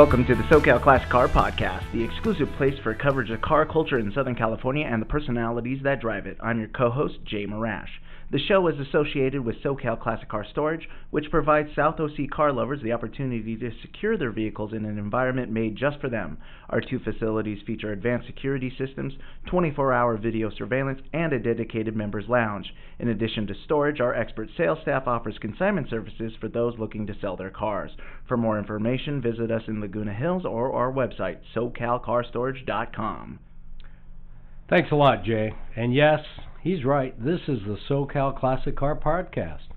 Welcome to the SoCal Classic Car Podcast, the exclusive place for coverage of car culture in Southern California and the personalities that drive it. I'm your co host, Jay Marash. The show is associated with SoCal Classic Car Storage, which provides South OC car lovers the opportunity to secure their vehicles in an environment made just for them. Our two facilities feature advanced security systems, 24 hour video surveillance, and a dedicated members lounge. In addition to storage, our expert sales staff offers consignment services for those looking to sell their cars. For more information, visit us in Laguna Hills or our website, socalcarstorage.com. Thanks a lot, Jay. And yes, he's right. This is the SoCal Classic Car Podcast.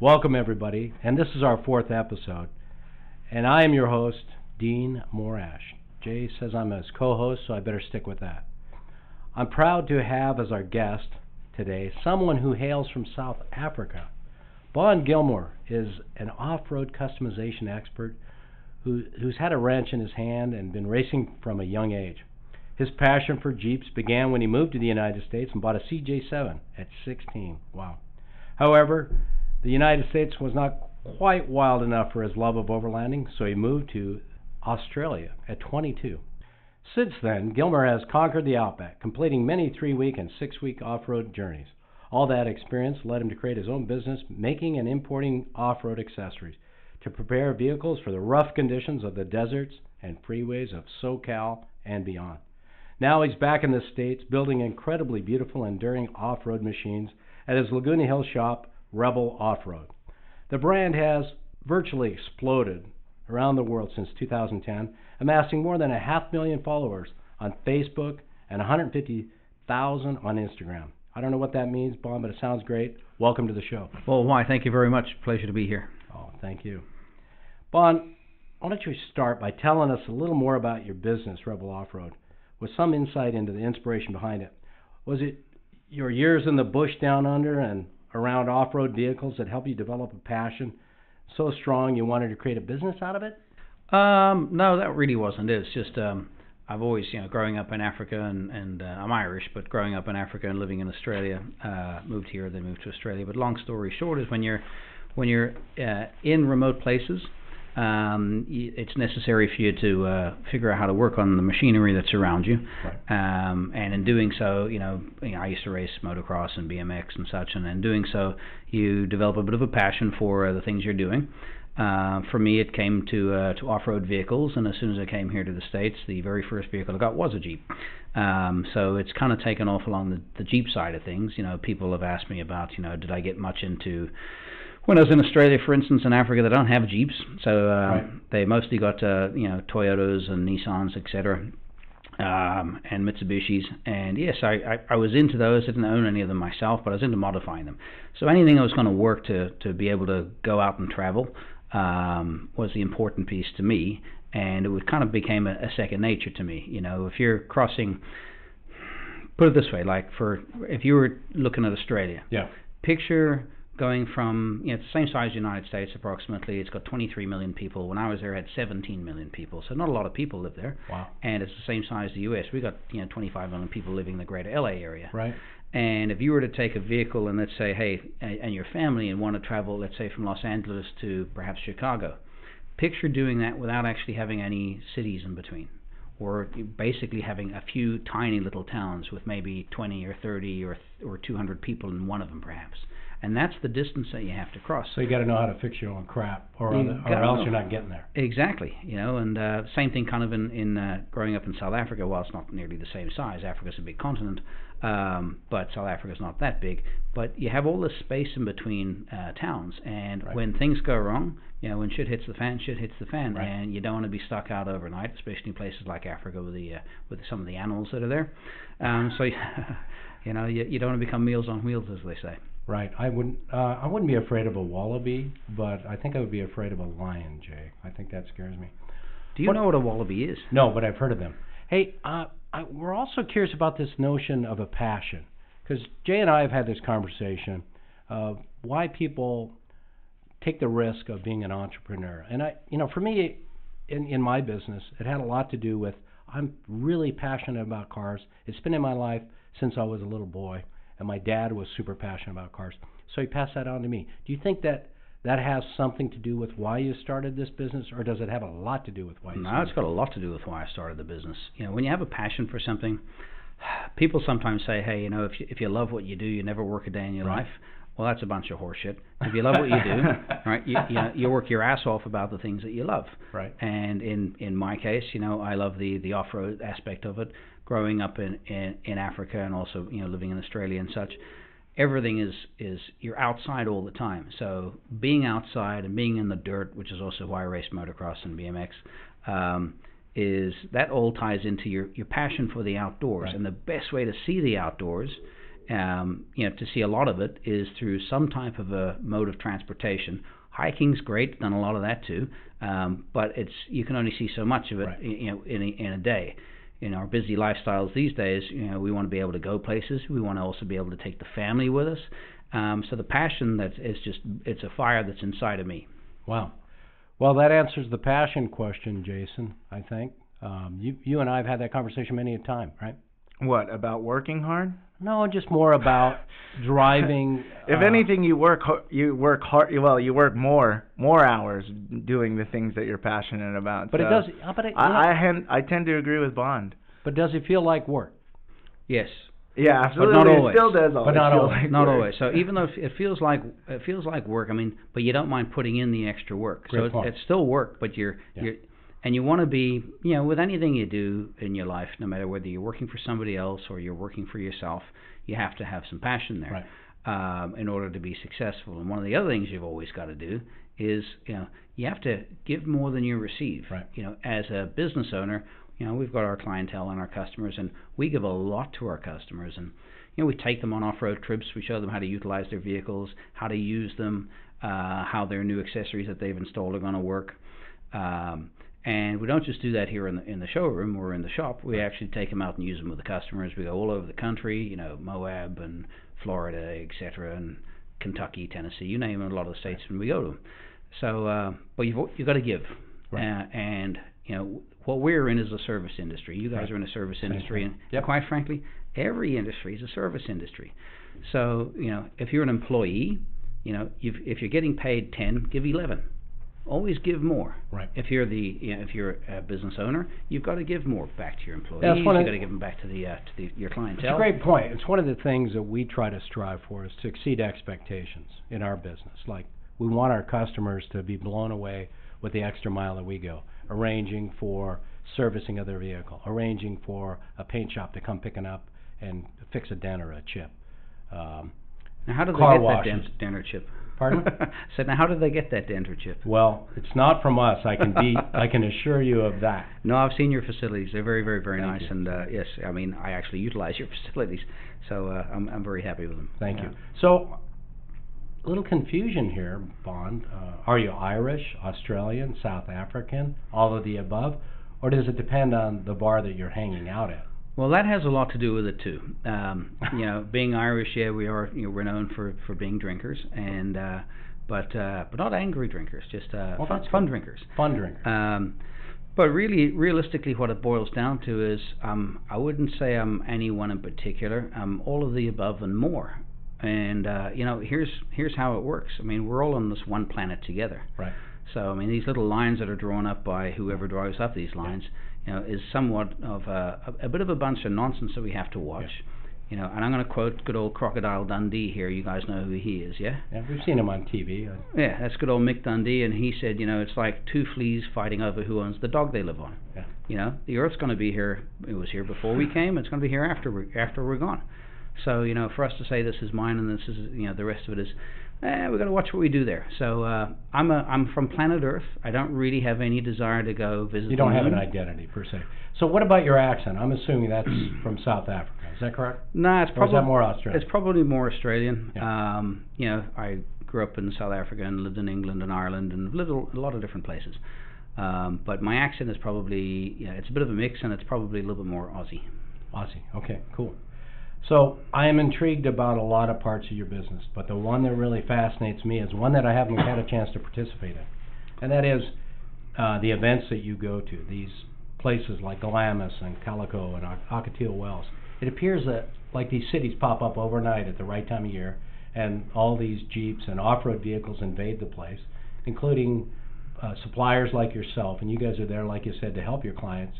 Welcome, everybody. And this is our fourth episode. And I am your host, Dean Morash. Jay says I'm his co host, so I better stick with that. I'm proud to have as our guest today someone who hails from South Africa. Bond Gilmer is an off road customization expert who, who's had a wrench in his hand and been racing from a young age. His passion for Jeeps began when he moved to the United States and bought a CJ7 at 16. Wow. However, the United States was not quite wild enough for his love of overlanding, so he moved to Australia at 22. Since then, Gilmer has conquered the outback, completing many three week and six week off road journeys. All that experience led him to create his own business, making and importing off road accessories to prepare vehicles for the rough conditions of the deserts and freeways of SoCal and beyond. Now he's back in the States building incredibly beautiful, enduring off road machines at his Laguna Hill shop, Rebel Off Road. The brand has virtually exploded around the world since 2010, amassing more than a half million followers on Facebook and 150,000 on Instagram. I don't know what that means, Bond, but it sounds great. Welcome to the show. Well, why? Thank you very much. Pleasure to be here. Oh, thank you. Bond, why don't you start by telling us a little more about your business, Rebel Off Road? With some insight into the inspiration behind it. Was it your years in the bush down under and around off road vehicles that helped you develop a passion so strong you wanted to create a business out of it? Um, no, that really wasn't it. It's just um, I've always, you know, growing up in Africa and and uh, I'm Irish, but growing up in Africa and living in Australia, uh, moved here, then moved to Australia. But long story short is when you're when you're uh, in remote places, um, it's necessary for you to uh, figure out how to work on the machinery that surrounds you. Right. Um, and in doing so, you know, you know, I used to race motocross and BMX and such, and in doing so, you develop a bit of a passion for uh, the things you're doing. Uh, for me, it came to uh, to off-road vehicles, and as soon as I came here to the states, the very first vehicle I got was a Jeep. Um, so it's kind of taken off along the, the Jeep side of things. You know, people have asked me about, you know, did I get much into when I was in Australia, for instance, in Africa, they don't have Jeeps, so uh, right. they mostly got uh, you know Toyotas and Nissans, etc. Um, and Mitsubishis, and yes, I, I, I was into those. I didn't own any of them myself, but I was into modifying them. So anything that was going to work to to be able to go out and travel um, was the important piece to me, and it would kind of became a, a second nature to me. You know, if you're crossing, put it this way, like for if you were looking at Australia, yeah, picture going from you know it's the same size as the United States approximately. It's got 23 million people. When I was there, it had 17 million people. So not a lot of people live there. Wow. And it's the same size as the U.S. We got you know 25 million people living in the greater LA area. Right. And if you were to take a vehicle and let's say, hey, and your family and want to travel, let's say from Los Angeles to perhaps Chicago, picture doing that without actually having any cities in between or basically having a few tiny little towns with maybe 20 or 30 or or 200 people in one of them perhaps and that's the distance that you have to cross. So you got to know how to fix your own crap, or, other, or else you're not getting there. Exactly, you know, and uh, same thing kind of in in uh, growing up in South Africa. While it's not nearly the same size, Africa's a big continent, um, but South Africa's not that big. But you have all this space in between uh, towns, and right. when things go wrong, you know, when shit hits the fan, shit hits the fan, right. and you don't want to be stuck out overnight, especially in places like Africa with the uh, with some of the animals that are there. Um, so, you know, you, you don't want to become meals on wheels, as they say. Right. I wouldn't. Uh, I wouldn't be afraid of a wallaby, but I think I would be afraid of a lion, Jay. I think that scares me. Do you what, know what a wallaby is? No, but I've heard of them. Hey, uh, I, we're also curious about this notion of a passion, because Jay and I have had this conversation of why people take the risk of being an entrepreneur. And I, you know, for me, in in my business, it had a lot to do with I'm really passionate about cars. It's been in my life since I was a little boy and my dad was super passionate about cars. So he passed that on to me. Do you think that that has something to do with why you started this business, or does it have a lot to do with why you No, it's got a lot to do with why I started the business. You know, when you have a passion for something, people sometimes say, "Hey, you know, if you, if you love what you do, you never work a day in your Right. life." Well, that's a bunch of horseshit. If you love what you do, right, you, you know, you work your ass off about the things that you love. Right. And in in my case, you know, I love the the off road aspect of it. Growing up in, in in Africa and also you know living in Australia and such, everything is is you're outside all the time. So being outside and being in the dirt, which is also why I race motocross and BMX, um, is that all ties into your your passion for the outdoors. Right. And the best way to see the outdoors, um, you know, to see a lot of it is through some type of a mode of transportation. Hiking's great, done a lot of that too, um, but it's you can only see so much of it, Right. you know, in a, in a day in our busy lifestyles these days, you know, we want to be able to go places. We want to also be able to take the family with us. Um, so the passion that is just it's a fire that's inside of me. Wow. Well, that answers the passion question, Jason. I think um, you you and I have had that conversation many a time, right? What about working hard? No, just more about driving. If uh, anything, you work ho- you work hard. Well, you work more more hours doing the things that you're passionate about. but it does. uh, But it, you know, I I, hen- I tend to agree with Bond. but does it feel like work? Yes, Yeah, absolutely. not It always. still does always not feel always. like not work. always. So even though it feels like it feels like work, I mean, but you don't mind putting in the extra work. Great so it's, point. it's still work, but you're Yeah. you're and you want to be, you know, with anything you do in your life, no matter whether you're working for somebody else or you're working for yourself, you have to have some passion there. Right. um, in order to be successful. And one of the other things you've always got to do is, you know, you have to give more than you receive. Right. You know, as a business owner, you know, we've got our clientele and our customers, and we give a lot to our customers. And you know, we take them on off-road trips. We show them how to utilize their vehicles, how to use them, uh, how their new accessories that they've installed are going to work. Um, and we don't just do that here in the in the showroom or in the shop. We actually take them out and use them with the customers. We go all over the country, you know, Moab and Florida, etc., and Kentucky, Tennessee, you name it, a lot of the states, and we go to them. So, uh, but you've you've got to give, Right. uh, and you know what we're in is a service industry. You guys Right. are in a service industry, and Yep. quite frankly, every industry is a service industry. So, you know, if you're an employee, you know, you've, if you're getting paid ten, give eleven. Always give more. Right. If you're the you know, if you're a business owner, you've got to give more back to your employees. that's you've got to give them back to the uh, to the, your It's clientele. a great point. It's one of the things that we try to strive for is to exceed expectations in our business. Like we want our customers to be blown away with the extra mile that we go, arranging for servicing of their vehicle, arranging for a paint shop to come picking up and fix a dent or a chip. Um, Now, how do they get washes. that dent, denter chip? Pardon? so now, how do they get that denter chip? well, it's not from us. I can be. I can assure you of that. No, I've seen your facilities. They're very, very, very Thank nice. you. And uh, yes, I mean, I actually utilize your facilities, so uh, I'm I'm very happy with them. Thank Yeah. you. So, a little confusion here, Bond. Uh, are you Irish, Australian, South African, all of the above, or does it depend on the bar that you're hanging out at? Well, that has a lot to do with it too. Um, you know, being Irish, yeah, we are you know we're known for for being drinkers, and uh, but uh, but not angry drinkers, just uh, Well, fun, that's fun good. drinkers. Fun drinker. Um, but really, realistically, what it boils down to is um, I wouldn't say I'm anyone in particular. I'm all of the above and more. And uh, you know, here's here's how it works. I mean, we're all on this one planet together. right. So I mean, these little lines that are drawn up by whoever draws up these lines, you know, is somewhat of a, a, a bit of a bunch of nonsense that we have to watch. You know, and I'm going to quote good old Crocodile Dundee here. You guys know who he is, yeah? Yeah, we've seen him on TV. Yeah, that's good old Mick Dundee, and he said, you know, it's like two fleas fighting over who owns the dog they live on. Yeah. You know, the Earth's going to be here. It was here before we came. It's going to be here after we after we're gone. So you know, for us to say this is mine and this is you know the rest of it is, eh, we got to watch what we do there. So uh, I'm a I'm from planet Earth. I don't really have any desire to go visit. you don't have an identity per se. So, what about your accent? I'm assuming that's from South Africa. Is that correct? No, it's Or probably more Australian? It's probably more Australian. Yeah. Um, you know, I grew up in South Africa and lived in England and Ireland and lived a a lot of different places. Um, but my accent is probably yeah, it's a bit of a mix and it's probably a little bit more Aussie. Aussie. Okay, cool. So I am intrigued about a lot of parts of your business, but the one that really fascinates me is one that I haven't had a chance to participate in, and that is uh, the events that you go to. These places like Glamis and Calico and Oc- Ocotillo Wells. It appears that like these cities pop up overnight at the right time of year, and all these jeeps and off-road vehicles invade the place, including uh, suppliers like yourself, and you guys are there, like you said, to help your clients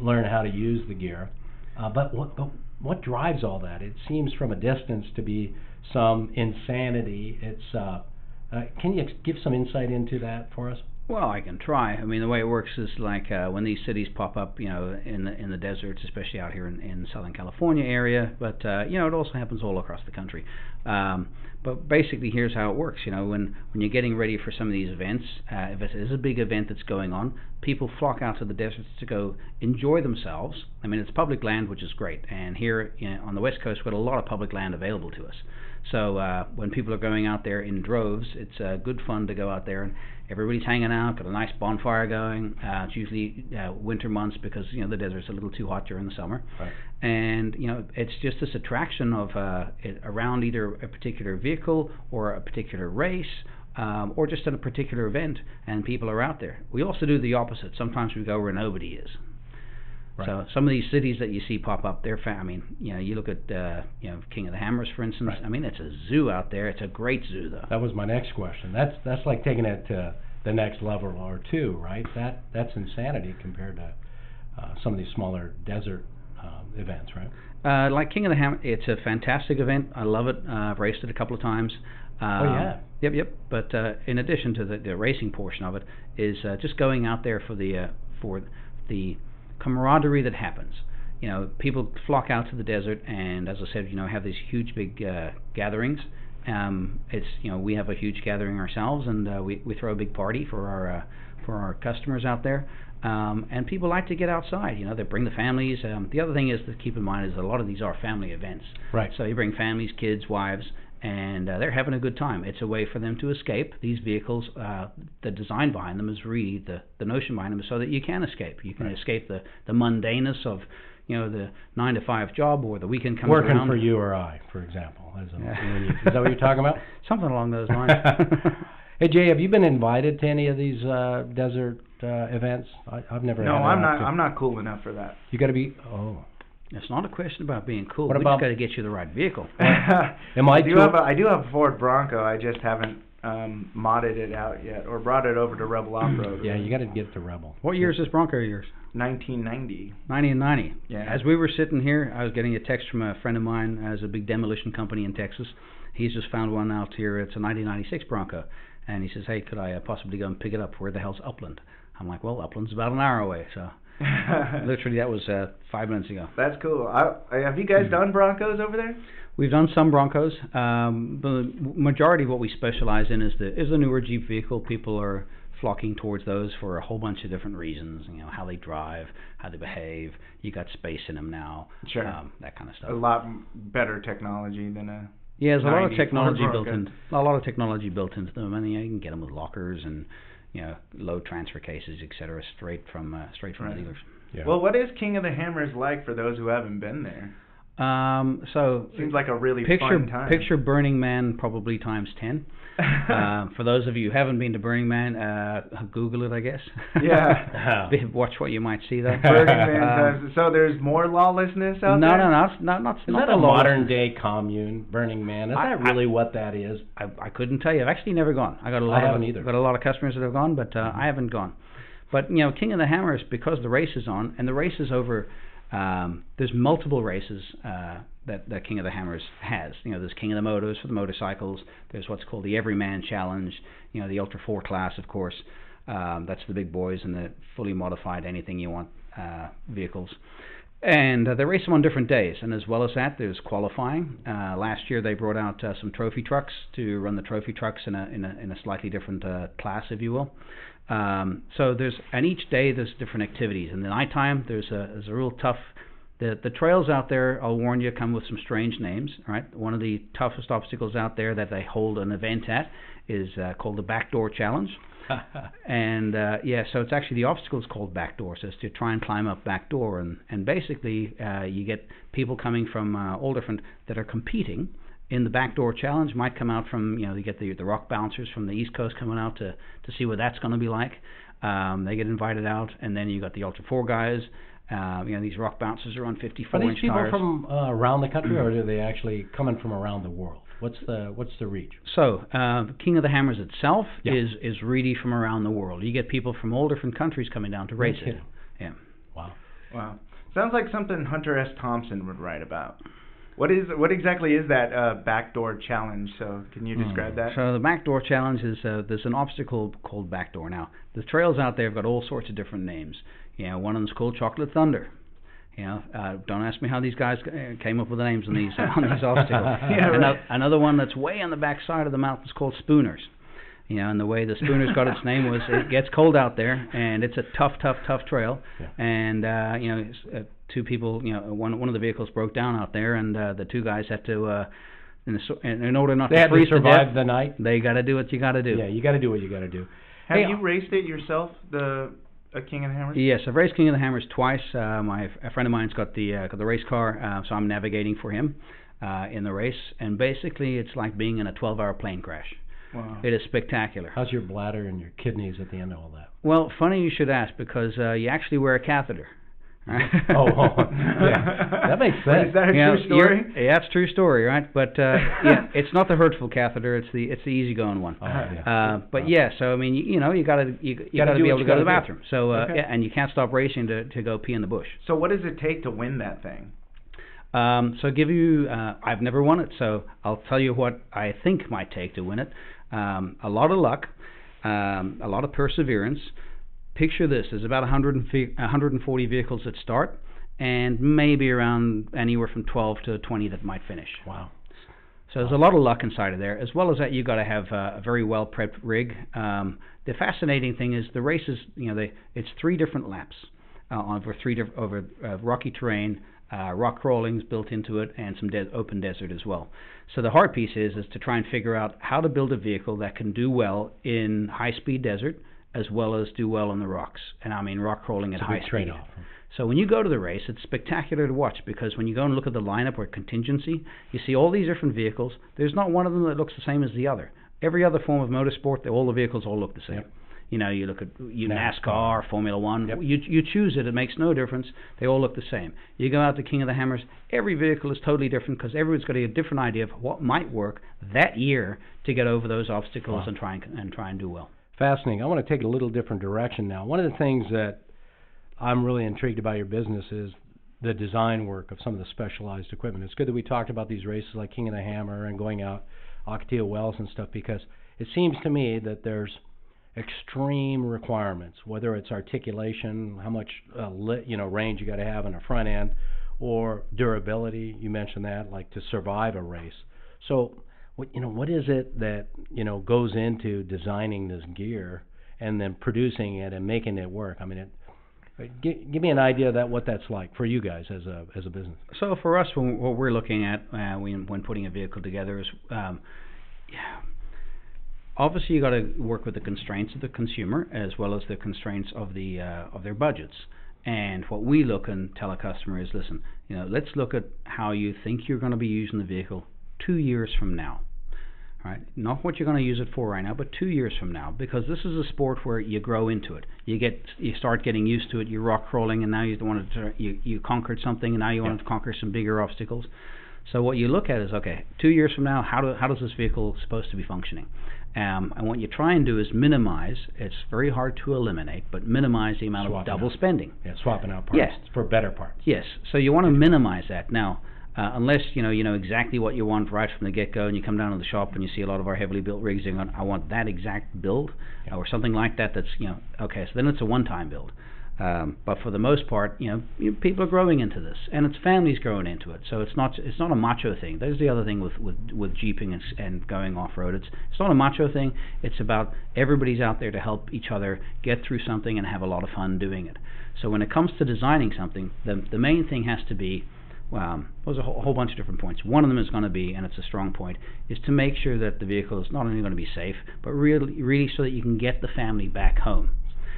learn how to use the gear. Uh, but what but what drives all that? It seems from a distance to be some insanity. It's uh, uh, can you give some insight into that for us? Well, I can try. I mean, the way it works is like uh, when these cities pop up, you know, in the in the deserts, especially out here in, in Southern California area, but uh, you know, it also happens all across the country. Um, but basically, here's how it works. You know, when when you're getting ready for some of these events, uh, if it is a big event that's going on, people flock out to the deserts to go enjoy themselves. I mean, it's public land, which is great, and here you know, on the West Coast, we've got a lot of public land available to us. So uh, when people are going out there in droves, it's uh, good fun to go out there and everybody's hanging out, got a nice bonfire going. Uh, it's usually uh, winter months because you know the desert's a little too hot during the summer, Right. and you know it's just this attraction of uh, it around either a particular vehicle or a particular race. Um, or just at a particular event, and people are out there. We also do the opposite. Sometimes we go where nobody is. Right. So some of these cities that you see pop up, they're fa- I mean, you know, you look at uh, you know King of the Hammers, for instance. Right. I mean, it's a zoo out there. It's a great zoo, though. That was my next question. That's that's like taking it to the next level or two, right? That that's insanity compared to uh, some of these smaller desert um, events, right? Uh, like King of the Hammer, it's a fantastic event. I love it. Uh, I've raced it a couple of times. Oh, yeah. Yep, yep. But uh, in addition to the, the racing portion of it, is uh, just going out there for the uh, for the camaraderie that happens. You know, people flock out to the desert, and as I said, you know, have these huge big uh, gatherings. Um, it's you know we have a huge gathering ourselves, and uh, we we throw a big party for our uh, for our customers out there. Um, and people like to get outside. You know, they bring the families. Um, the other thing is to keep in mind is a lot of these are family events. Right. So you bring families, kids, wives, and uh, they're having a good time. It's a way for them to escape. These vehicles, uh, the design behind them is really the the notion behind them is so that you can escape. You can Right. escape the the mundaneness of you know the nine to five job or the weekend comes Working around. for you or I, for example. As a, Yeah. is that what you're talking about? Something along those lines. hey Jay, have you been invited to any of these uh, desert uh, events? I, I've never. No, had I'm not. opportunity. I'm not cool enough for that. You got to be. Oh, it's not a question about being cool. What we about- just got to get you the right vehicle. am I I do too? have a, I do have a Ford Bronco. I just haven't um, modded it out yet or brought it over to Rebel Off Road. yeah, you got to get the Rebel. What year is this Bronco of yours? 1990. 90 and 90. Yeah. As we were sitting here, I was getting a text from a friend of mine as a big demolition company in Texas. He's just found one out here. It's a 1996 Bronco. And he says, hey, could I uh, possibly go and pick it up? Where the hell's Upland? I'm like, well, Upland's about an hour away. So literally that was uh, five minutes ago. That's cool. I, have you guys done Broncos over there? We've done some Broncos. Um, the majority of what we specialize in is the is the newer Jeep vehicle. People are flocking towards those for a whole bunch of different reasons. You know, how they drive, how they behave. You got space in them now. Sure. Um, that kind of stuff. A lot better technology than a. Yeah, there's a lot of technology built in. A lot of technology built into them. I mean, you can get them with lockers and you know load transfer cases, et cetera, straight from uh, straight from Right. the dealers. Yeah. Well, what is King of the Hammers like for those who haven't been there? Um, so Seems like a really picture fun time. picture Burning Man probably times ten. um, for those of you who haven't been to Burning Man, uh, Google it, I guess. Yeah. Be- Watch what you might see there. Burning Man Um, times- so there's more lawlessness out no, there. no, no, it's not not Is not that a modern day commune, Burning Man? Is I- that I- really what that is? I, I couldn't tell you. I've actually never gone. I got a I lot haven't of either. got a lot of customers that have gone, but uh, I haven't gone. But you know, King of the Hammers because the race is on, and the race is over. Um, there's multiple races uh, that the King of the Hammers has. You know, there's King of the Motos for the motorcycles. There's what's called the Everyman Challenge. You know, the Ultra Four class, of course. Um, that's the big boys and the fully modified anything you want uh, vehicles. And uh, they race them on different days. And as well as that, there's qualifying. Uh, last year they brought out uh, some trophy trucks to run the trophy trucks in a in a, in a slightly different uh, class, if you will. Um, so there's and each day there's different activities. In the nighttime there's a there's a real tough. The the trails out there, I'll warn you, come with some strange names. Right, one of the toughest obstacles out there that they hold an event at is uh, called the Backdoor Challenge. And uh, yeah, so it's actually the obstacle is called backdoor. So it's to try and climb up backdoor, and and basically uh, you get people coming from uh, all different that are competing in the backdoor challenge. Might come out from you know you get the the rock bouncers from the East Coast coming out to to see what that's going to be like. Um, they get invited out, and then you got the Ultra Four guys. Uh, you know these rock bouncers are on 54 Are these inch people tires. from uh, around the country, or are they actually coming from around the world? What's the what's the reach? So, uh, King of the Hammers itself Yeah. is is really from around the world. You get people from all different countries coming down to race it. Yeah. Wow. Wow. Sounds like something Hunter S. Thompson would write about. What is what exactly is that uh, backdoor challenge? So can you describe that? So the backdoor challenge is uh, there's an obstacle called backdoor. Now the trails out there have got all sorts of different names. You know, one of them's called Chocolate Thunder. You know, uh, don't ask me how these guys uh, came up with the names on these on these obstacles. Yeah, right. another, another one that's way on the back side of the mountain is called Spooners. You know, and the way the Spooners got its name was it gets cold out there, and it's a tough, tough, tough trail. Yeah. And uh, you know, it's, uh, two people, you know, one one of the vehicles broke down out there, and uh, the two guys had to, uh, in, the, in in order not They to had to freeze to survive death, the night. they got to do what you got to do. Yeah, you got to do what you got to do. Have Hey, you raced it yourself, the uh, King of the Hammers? Yes, I've raced King of the Hammers twice. Uh, my a friend of mine's got the uh, got the race car, uh, so I'm navigating for him uh, in the race. And basically, it's like being in a 12-hour plane crash. Wow. It is spectacular. How's your bladder and your kidneys at the end of all that? Well, funny you should ask because uh, you actually wear a catheter. Oh, oh, yeah. That makes sense. Is that a You know, true story? you're- Yeah, it's true story, right? But uh, yeah, it's not the hurtful catheter; it's the it's the easygoing one. Oh, yeah. Uh, but yeah, so I mean, you, you know, you gotta you, you Gotta gotta be able to go to the gotta do. bathroom. So uh, Okay. yeah, and you can't stop racing to to go pee in the bush. So what does it take to win that thing? Um, so give you, uh, I've never won it, so I'll tell you what I think might take to win it. Um, a lot of luck, um, a lot of perseverance. Picture this: there's about 150 140 vehicles that start, and maybe around anywhere from 12 to 20 that might finish. Wow. So there's a lot of luck inside of there. As well as that, you've got to have uh, a very well prepped rig. Um, the fascinating thing is the races. You know, they it's three different laps uh, over three diff- over uh, rocky terrain, uh, rock crawlings built into it, and some de- open desert as well. So the hard piece is is to try and figure out how to build a vehicle that can do well in high speed desert as well as do well on the rocks. And I mean rock crawling at high speed. trade-off. So when you go to the race, it's spectacular to watch because when you go and look at the lineup or contingency, you see all these different vehicles. There's not one of them that looks the same as the other. Every other form of motorsport, all the vehicles all look the same. Yep. You know, you look at you NASCAR. NASCAR, Formula One. Yep. You you choose it. It makes no difference. They all look the same. You go out to King of the Hammers. Every vehicle is totally different because everyone's got a different idea of what might work that year to get over those obstacles Wow. and try and, and try and do well. Fascinating. I want to take a little different direction now. One of the things that I'm really intrigued about your business is the design work of some of the specialized equipment. It's good that we talked about these races like King of the Hammer and going out Ocotillo Wells and stuff because it seems to me that there's extreme requirements, whether it's articulation, how much uh, lit, you know range you got to have in a front end, or durability. You mentioned that, like to survive a race. So, what you know, what is it that you know goes into designing this gear and then producing it and making it work? I mean, it. Give, give me an idea of that what that's like for you guys as a as a business. So for us, when, what we're looking at uh, when when putting a vehicle together is, um, yeah, obviously you got to work with the constraints of the consumer as well as the constraints of the uh, of their budgets. And what we look and tell a customer is, listen, you know, let's look at how you think you're going to be using the vehicle two years from now. Right? Not what you're going to use it for right now, but two years from now, because this is a sport where you grow into it. You get, you start getting used to it. You're rock crawling, and now you want to, you you conquered something, and now you want to conquer some bigger obstacles. So what you look at is, okay, two years from now, how do how does this vehicle supposed to be functioning? Um, and what you try and do is minimize. It's very hard to eliminate, but minimize the amount Swapping of double out. spending. Yeah, swapping out parts Yes. for better parts. Yes. So you want to minimize that now. Uh, unless you know you know exactly what you want right from the get-go, and you come down to the shop and you see a lot of our heavily built rigs, going, I want that exact build, Yeah. or something like that. That's you know okay. So then it's a one-time build. Um, but for the most part, you know, you, people are growing into this, and it's families growing into it. So it's not it's not a macho thing. There's the other thing with with with jeeping and, and going off road. It's it's not a macho thing. It's about everybody's out there to help each other get through something and have a lot of fun doing it. So when it comes to designing something, the the main thing has to be um, there's a whole, whole bunch of different points. One of them is going to be, and it's a strong point, is to make sure that the vehicle is not only going to be safe, but really, really so that you can get the family back home.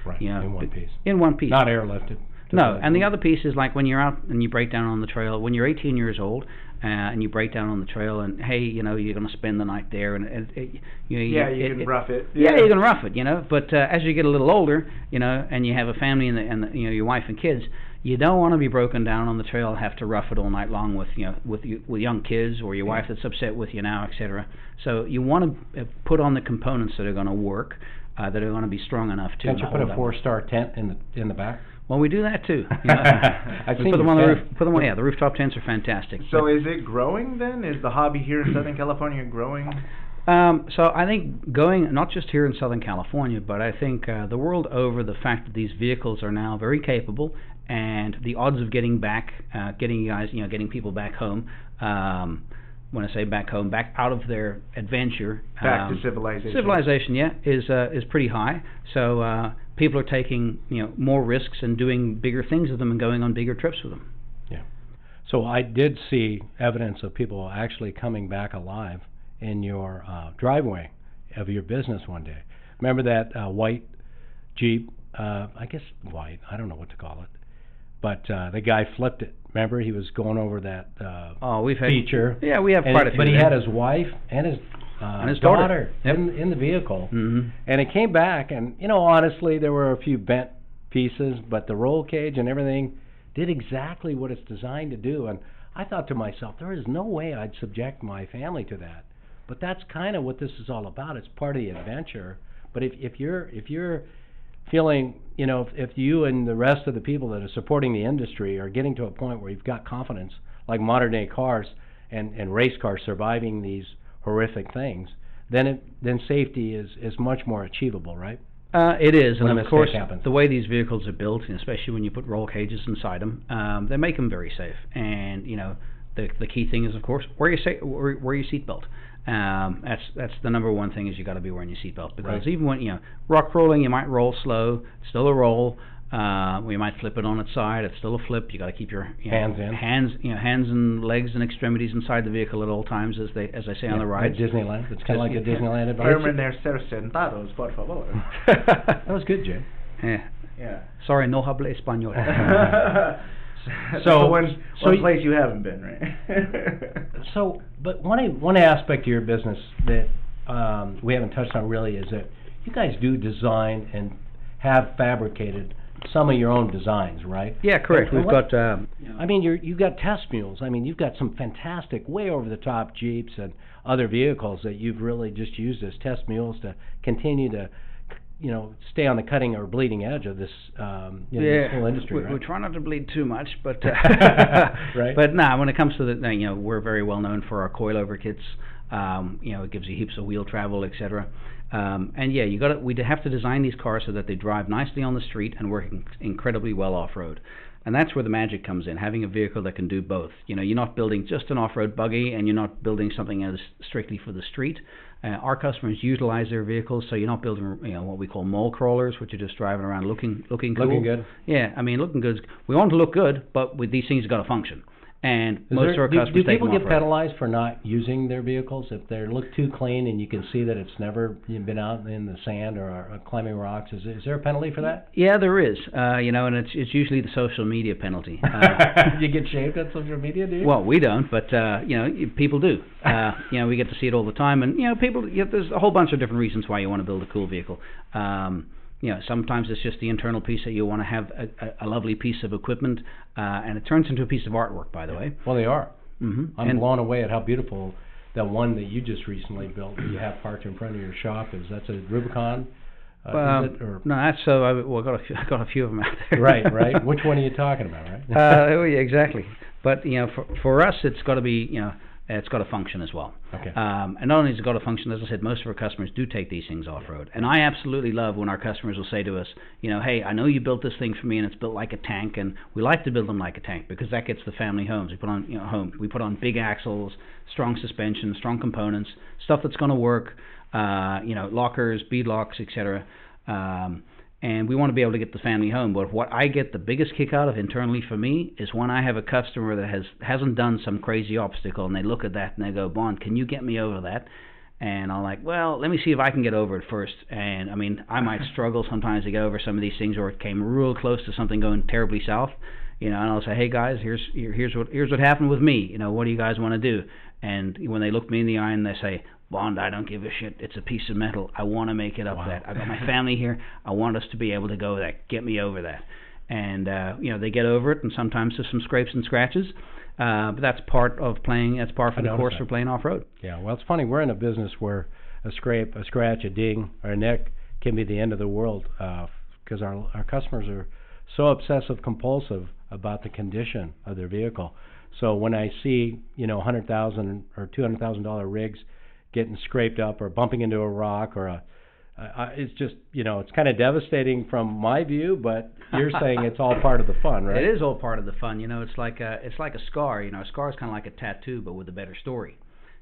Right. You know, in one piece. In one piece. Not airlifted. No, and the other piece is like when you're out and you break down on the trail, when you're 18 years old uh, and you break down on the trail, and hey, you know, you're going to spend the night there, and it, it, you know, Yeah, you, you it, can it- rough it. yeah, you can rough it, you know. But uh, as you get a little older, you know, and you have a family and, the, and the, you know your wife and kids, you don't want to be broken down on the trail, and have to rough it all night long with you know with you, with young kids or your wife that's upset with you now, etc. So you want to put on the components that are going to work, uh, that are going to be strong enough to. Can't you put a four-star tent in the in the back? Well, we do that too. You know. I've seen put them on the roof. Put them on. Yeah, the rooftop tents are fantastic. So is it growing then? Is the hobby here in Southern California growing? Um, so I think going not just here in Southern California, but I think uh, the world over, the fact that these vehicles are now very capable, and the odds of getting back, uh, getting you guys, you know, getting people back home. Um, when I say back home, back out of their adventure, Back um, to civilization. civilization, yeah, is uh, is pretty high. So uh, people are taking you know more risks and doing bigger things with them and going on bigger trips with them. Yeah. So I did see evidence of people actually coming back alive in your uh, driveway of your business one day. Remember that uh, white Jeep? Uh, I guess white. I don't know what to call it. But uh, the guy flipped it. Remember, he was going over that uh, Oh, we've had feature. Yeah, we have and- quite a few. But he had his wife and his uh, And his daughter. Yep. in in the vehicle, hmm and it came back. And you know, honestly, there were a few bent pieces, but the roll cage and everything did exactly what it's designed to do. And I thought to myself, there is no way I'd subject my family to that. But that's kind of what this is all about. It's part of the adventure. But if if you're if you're feeling, you know, if, if you and the rest of the people that are supporting the industry are getting to a point where you've got confidence, like modern day cars and, and race cars surviving these horrific things, then it, then safety is, is much more achievable, right? Uh, it is, When and of course, happens. the way these vehicles are built, and especially when you put roll cages inside them, um, they make them very safe. And you know, the the key thing is, of course, wear your sa- wear, wear your seatbelt. Um, that's that's the number one thing is you got to be wearing your seatbelt because Right. even when you know rock rolling, you might roll slow, it's still a roll. Uh, we might flip it on its side. It's still a flip. You got to keep your you know, Hands in. hands, you know, hands and legs and extremities inside the vehicle at all times, as they as I say on the Yeah, ride. At Disneyland. It's kind of like a Disneyland advice. Permanecer sentados, por favor. that was good, Jay. Yeah. yeah. Sorry, no habla español. That's So- the one, so one place you haven't been, right? So, but one one aspect of your business that um, we haven't touched on really is that you guys do design and have fabricated some of your own designs, right? Yeah, correct. And We've what- got um, I mean, you're you've got test mules. I mean, you've got some fantastic, way over the top Jeeps and other vehicles that you've really just used as test mules to continue to, you know, stay on the cutting or bleeding edge of this, um, you know, this whole industry, we, right? we try not to bleed too much, but uh, Right. But nah, when it comes to the, you know, we're very well known for our coilover kits. Um, you know, it gives you heaps of wheel travel, etc. Um, and yeah, you got we have to design these cars so that they drive nicely on the street and work in- incredibly well off road. And that's where the magic comes in, having a vehicle that can do both. You know, you're not building just an off-road buggy, and you're not building something that is strictly for the street. Uh, our customers utilize their vehicles, so you're not building, you know, what we call mall crawlers, which are just driving around looking looking cool. Looking good. Yeah, I mean, looking good. We want to look good, but with these things got to function. And Is most there- of our do, customers do take people them get off-road. penalized for not using their vehicles if they look too clean and you can see that it's never been out in the sand or, climbing rocks? Is, is there a penalty for that? Yeah, there is. Uh, you know, and it's it's usually the social media penalty. Uh, you get shaved on social media, do you? Well, we don't, but uh, you know, y- people do. Uh, you know, we get to see it all the time, and you know, people. You know, there's a whole bunch of different reasons why you want to build a cool vehicle. Um, you know, sometimes it's just the internal piece that you want to have a, a, a lovely piece of equipment, uh, and it turns into a piece of artwork, by the way. Well, they are. hmm I'm and, blown away at how beautiful that one that you just recently built that you have parked in front of your shop is. That's a Rubicon, uh, well, it? Or, no, that's so. I, well, I got a few, I got a few of them out there. right, right. Which one are you talking about, right? uh, oh yeah, exactly. But you know, for for us, it's got to be you know, it's got to function as well. okay. Um, and not only has it got to function, as I said, most of our customers do take these things off road. And I absolutely love when our customers will say to us, you know, hey, I know you built this thing for me and it's built like a tank, and we like to build them like a tank because that gets the family homes. We put on, you know, home. We put on big axles, strong suspension, strong components, stuff that's going to work. Uh, you know, lockers, bead locks, etc. Um, and we want to be able to get the family home. But what I get the biggest kick out of internally for me is when I have a customer that has hasn't done some crazy obstacle, and they look at that and they go, "Bond, can you get me over that?" And I'm like, "Well, let me see if I can get over it first. And I mean, I might struggle sometimes to get over some of these things, or it came real close to something going terribly south. you know, and I'll say, hey guys, here's here, here's what here's what happened with me. You know, what do you guys want to do? And when they look me in the eye and they say, Bond, I don't give a shit. It's a piece of metal. I want to make it up Wow. that. I've got my family here. I want us to be able to go that. Get me over that. And uh, you know, they get over it, and sometimes there's some scrapes and scratches. Uh, but that's part of playing. That's part of the course that. for playing off road. Yeah, well, it's funny. We're in a business where a scrape, a scratch, a ding, or a nick can be the end of the world because our our customers are so obsessive compulsive about the condition of their vehicle. So when I see you know hundred thousand or two hundred thousand dollar rigs getting scraped up or bumping into a rock or a uh, it's just you know it's kind of devastating from my view, but you're saying it's all part of the fun, right? It is all part of the fun. You know, it's like a it's like a scar. You know, a scar is kind of like a tattoo, but with a better story.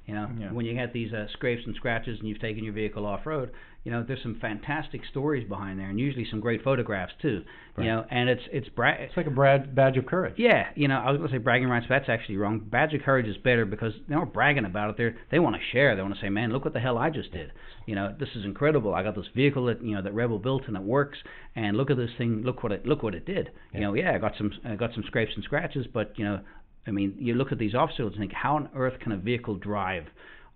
You know, Yeah. when you get these uh, scrapes and scratches and you've taken your vehicle off road, you know, there's some fantastic stories behind there, and usually some great photographs too. Right. You know, and it's it's bra- It's like a brad, badge of courage. yeah, you know, I was gonna say bragging rights, but that's actually wrong. Badge of courage is better because they aren't bragging about it. They they want to share. They want to say, man, look what the hell I just did. You know, this is incredible. I got this vehicle that you know that Rebel built and it works. And look at this thing. Look what it look what it did. Yeah. You know, yeah, I got some I got some scrapes and scratches, but you know, I mean, you look at these obstacles and think, how on earth can a vehicle drive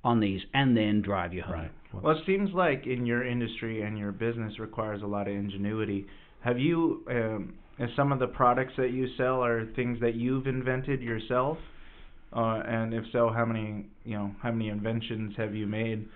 on these and then drive you home? Right. Well, it seems like in your industry and your business requires a lot of ingenuity. Have you, um, and some of the products that you sell are things that you've invented yourself? Uh, and if so, how many, you know, how many inventions have you made?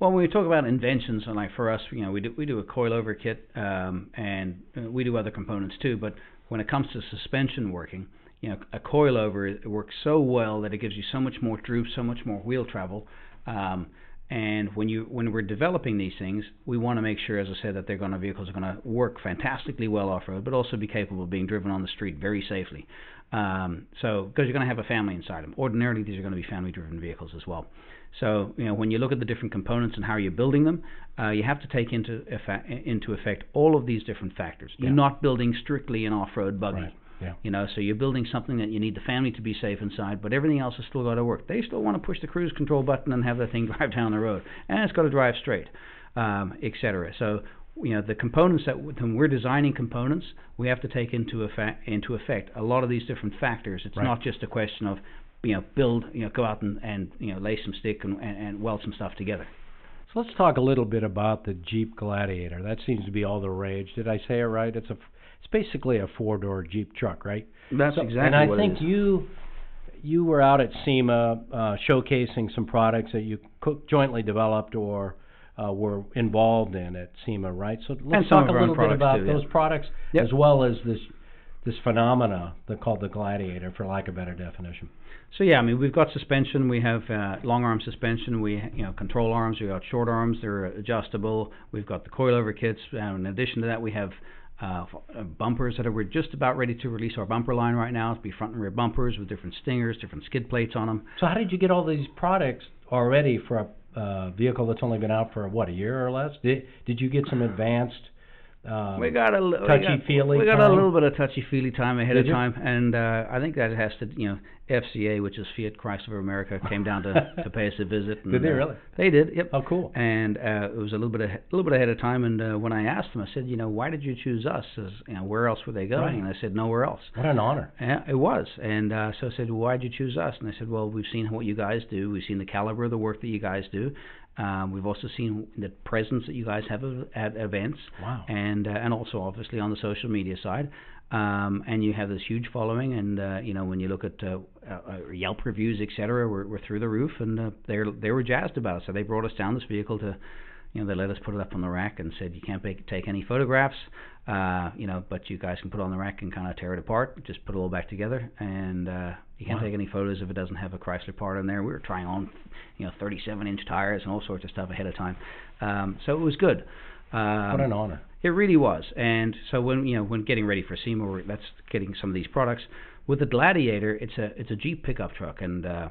Well, when we talk about inventions, and like for us, you know, we do we do a coilover kit, um, and uh, we do other components too. But when it comes to suspension working, you know, a coilover it works so well that it gives you so much more droop, so much more wheel travel. Um, and when you when we're developing these things, we want to make sure, as I said, that they're going to vehicles are going to work fantastically well off road, but also be capable of being driven on the street very safely. Um, so because you're going to have a family inside them. Ordinarily, these are going to be family-driven vehicles as well. So you know when you look at the different components and how you're building them, uh, you have to take into effect, into effect all of these different factors. You're Yeah. not building strictly an off-road buggy. Right. Yeah. You know, so you're building something that you need the family to be safe inside, but everything else has still got to work. They still want to push the cruise control button and have the thing drive down the road, and it's got to drive straight, um, etc. So you know the components that when we're designing components, we have to take into effect into effect a lot of these different factors. It's Right. not just a question of you know build you know go out and, and you know lay some stick and, and, and weld some stuff together. So let's talk a little bit about the Jeep Gladiator. That seems to be all the rage. Did I say it right? It's a it's basically a four-door Jeep truck, right? That's So- exactly And I what think it is. you you were out at SEMA uh, showcasing some products that you co- jointly developed or uh, were involved in at SEMA, right? So let's talk a little bit about too, yeah. those products Yep. as well as this this phenomena that called the Gladiator, for lack of a better definition. So yeah, I mean we've got suspension, we have uh, long arm suspension, we you know control arms, we got short arms, they're adjustable. We've got the coilover kits. And in addition to that, we have uh, uh, bumpers that we're just about ready to release our bumper line right now. It'll be front and rear bumpers with different stingers, different skid plates on them. So how did you get all these products already for a uh, vehicle that's only been out for what a year or less? Did did you get some advanced? Um, we got a li- touchy feely We got a little bit of touchy feely time ahead Did of you? time, and uh, I think that has to you know FCA, which is Fiat Chrysler of America, came down to to pay us a visit. And, Did they uh, really? They did. Yep. oh, cool. and uh, it was a little bit a little bit ahead of time. And uh, when I asked them, I said, you know, why did you choose us? As, you know, where else were they going? Right. And I said, nowhere else. What an honor. Yeah, it was. And uh, so I said, well, why did you choose us? And I said, well, we've seen what you guys do. We've seen the caliber of the work that you guys do. Um, we've also seen the presence that you guys have at- events, Wow. and uh, and also obviously on the social media side. Um, and you have this huge following, and uh, you know when you look at uh, uh, Yelp reviews, etc., we're, we're through the roof, and uh, they they were jazzed about it. So they brought us down this vehicle to, you know, they let us put it up on the rack and said you can't take any photographs, uh, you know, but you guys can put it on the rack and kind of tear it apart, just put it all back together, and uh, you can't Wow. take any photos if it doesn't have a Chrysler part in there. We were trying on, you know, 37 inch tires and all sorts of stuff ahead of time, um, so it was good. Um, what an honor. it really was. And so when you know when getting ready for SEMA, that's getting some of these products. With the Gladiator, it's a it's a Jeep pickup truck, and uh,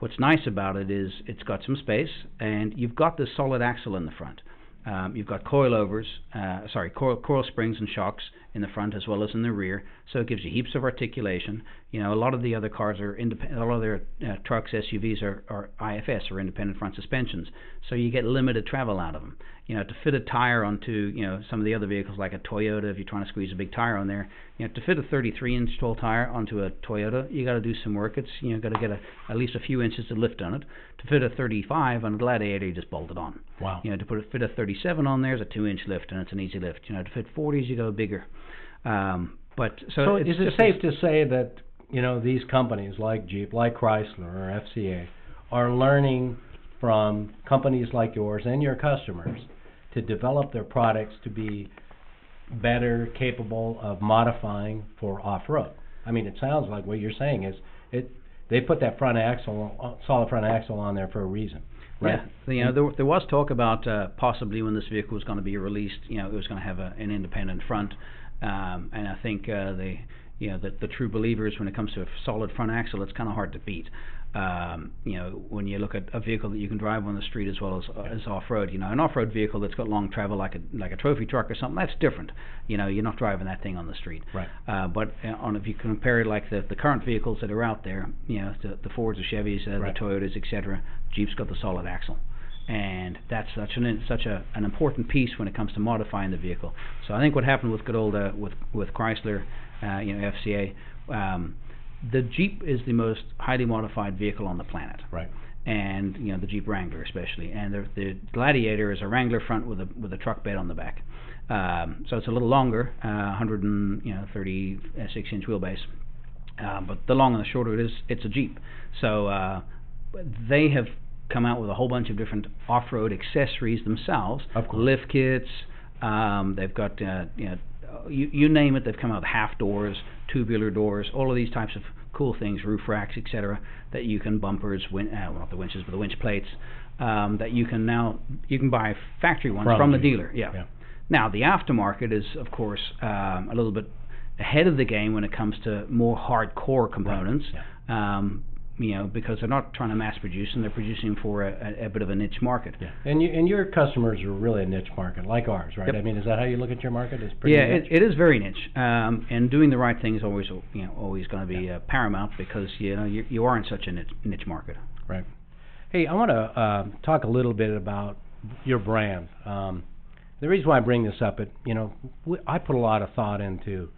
what's nice about it is it's got some space, and you've got this solid axle in the front. Um, you've got coilovers, uh, sorry, coil, coil springs and shocks in the front as well as in the rear, so it gives you heaps of articulation. You know, a lot of the other cars are independent. A lot of their uh, trucks, SUVs are, are IFS or independent front suspensions, so you get limited travel out of them. You know, to fit a tire onto you know some of the other vehicles like a Toyota, if you're trying to squeeze a big tire on there, you know, to fit a 33-inch tall tire onto a Toyota, you got to do some work. It's you know got to get a, at least a few inches of lift on it. To fit a 35 on a Gladiator, you just bolt it on. Wow. You know, to put a, fit a 37 on there is a two-inch lift, and it's an easy lift. You know, to fit 40s, you go bigger. Um, but so, So it's is it safe to say that you know these companies like Jeep, like Chrysler or FCA, are learning from companies like yours and your customers to develop their products to be better capable of modifying for off-road? I mean, it sounds like what you're saying is it they put that front axle, solid front axle on there for a reason. Right. Yeah, you know, there, there was talk about uh, possibly when this vehicle was going to be released, you know, it was going to have a, an independent front, um, and I think uh, the, you know, the, the true believers when it comes to a solid front axle, it's kind of hard to beat. Um, you know, when you look at a vehicle that you can drive on the street as well as uh, as off-road, you know, an off-road vehicle that's got long travel like a like a trophy truck or something, that's different. You know, you're not driving that thing on the street. Right. Uh, but uh, on if you compare it like the the current vehicles that are out there, you know, the, the Fords, the Chevys, uh, Right. the Toyotas, etc. Jeep's got the solid axle, and that's such an such a an important piece when it comes to modifying the vehicle. So I think what happened with good old uh, with with Chrysler, uh, you know, FCA. Um, the Jeep is the most highly modified vehicle on the planet Right. and you know the Jeep Wrangler especially, and the, the Gladiator is a Wrangler front with a with a truck bed on the back, um, so it's a little longer, uh, 100 and you know 36 inch wheelbase, uh, but the long and the short of it is it's a Jeep. So uh, they have come out with a whole bunch of different off-road accessories themselves, Of course. lift kits. Um, they've got uh, you know you, you name it. They've come out with half doors, tubular doors, all of these types of cool things, roof racks, etc. That you can bumpers, win, uh, well, not the winches, but the winch plates. Um, that you can now you can buy factory ones From from, the dealer. Yeah. yeah. Now the aftermarket is of course um, a little bit ahead of the game when it comes to more hardcore components. Um, you know, because they're not trying to mass produce and they're producing for a, a, bit of a niche market. Yeah. And you and your customers are really a niche market, like ours, right? Yep. I mean, is that how you look at your market? It's pretty yeah, it, it is very niche, um, and doing the right thing is always, you know, always going to be uh, paramount because you know you, you are in such a niche, niche market. Right. Hey, I want to uh, talk a little bit about your brand. Um, the reason why I bring this up, it you know, we, I put a lot of thought into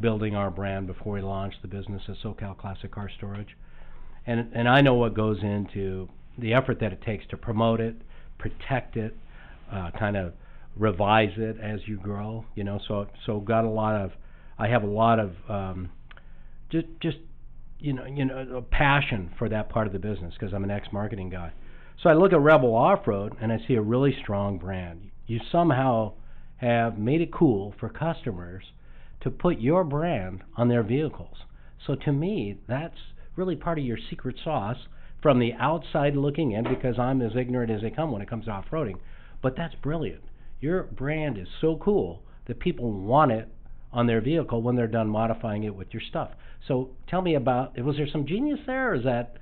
building our brand before we launched the business at SoCal Classic Car Storage, and and I know what goes into the effort that it takes to promote it, protect it, uh, kind of revise it as you grow. You know, so so got a lot of, I have a lot of um, just just you know, you know, a passion for that part of the business because I'm an ex-marketing guy. So I look at Rebel Off-Road and I see a really strong brand. You somehow have made it cool for customers to put your brand on their vehicles. So to me, that's really part of your secret sauce from the outside looking in because I'm as ignorant as they come when it comes to off-roading. But that's brilliant. Your brand is so cool that people want it on their vehicle when they're done modifying it with your stuff. So tell me about it was there some genius there or is that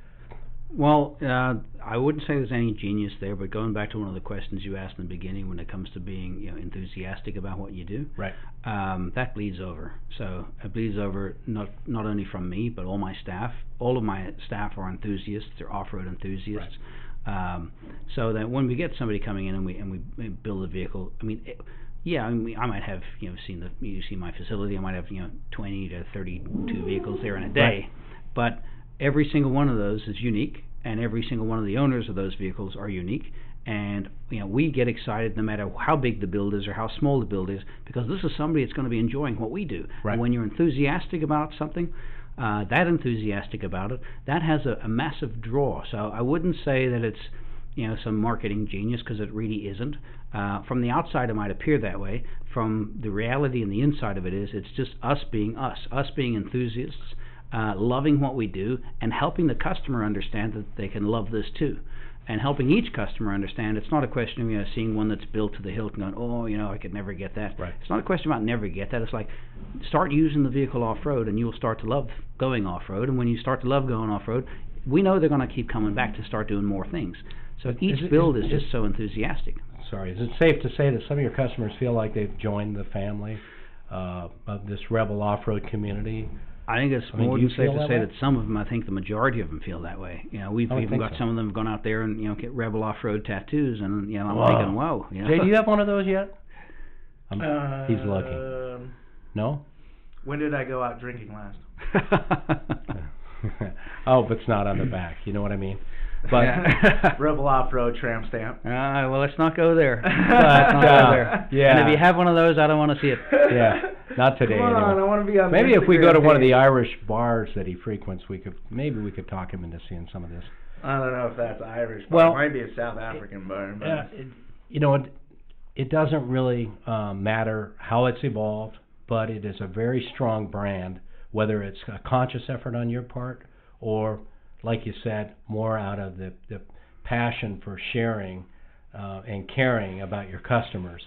Well, uh, I wouldn't say there's any genius there, but going back to one of the questions you asked in the beginning, when it comes to being you know enthusiastic about what you do, right? um, that bleeds over. So it bleeds over not not only from me, but all my staff. All of my staff are enthusiasts. They're off-road enthusiasts. Um, so that when we get somebody coming in and we and we build a vehicle, I mean. It, yeah, I, mean, I might have you know seen the you see my facility. I might have you know 20 to 32 vehicles there in a day, Right. but every single one of those is unique, and every single one of the owners of those vehicles are unique. And you know we get excited no matter how big the build is or how small the build is, because this is somebody that's going to be enjoying what we do. Right. And when you're enthusiastic about something, uh, that enthusiastic about it, that has a, a massive draw. So I wouldn't say that it's you know some marketing genius because it really isn't. Uh, from the outside, it might appear that way. From the reality and the inside of it is, it's just us being us, us being enthusiasts, uh, loving what we do, and helping the customer understand that they can love this too. And helping each customer understand it's not a question of you know seeing one that's built to the hilt and going, oh, you know, I could never get that. Right. It's not a question about never get that. It's like start using the vehicle off road, and you'll start to love going off road. And when you start to love going off road, we know they're going to keep coming back to start doing more things. So each it- build is- is, just so enthusiastic. sorry. Is it safe to say that some of your customers feel like they've joined the family uh, of this Rebel off-road community? I think it's I mean, more than safe to say way? that some of them, I think the majority of them feel that way. You know, we've I would even got so. some of them have gone out there and you know get rebel off-road tattoos, and you know I'm Wow. thinking, whoa. You know? Jay, do you have one of those yet? Um, he's lucky. Um, No? When did I go out drinking last? oh, but it's not on the back. You know what I mean? But Yeah. Rebel Off-Road tramp stamp. All right, well, let's not go there. But, let's not uh, go there. yeah. And if you have one of those, I don't want to see it. yeah, not today. Come on, anyway. I want to be on. Maybe the if we go to Instagram one of the. Irish bars that he frequents, we could maybe we could talk him into seeing some of this. I don't know if that's Irish. But Well- it might be a South African bar. But Yeah, it, you know, it, it doesn't really um, matter how it's evolved, but it is a very strong brand, whether it's a conscious effort on your part or, like you said, more out of the, the passion for sharing uh, and caring about your customers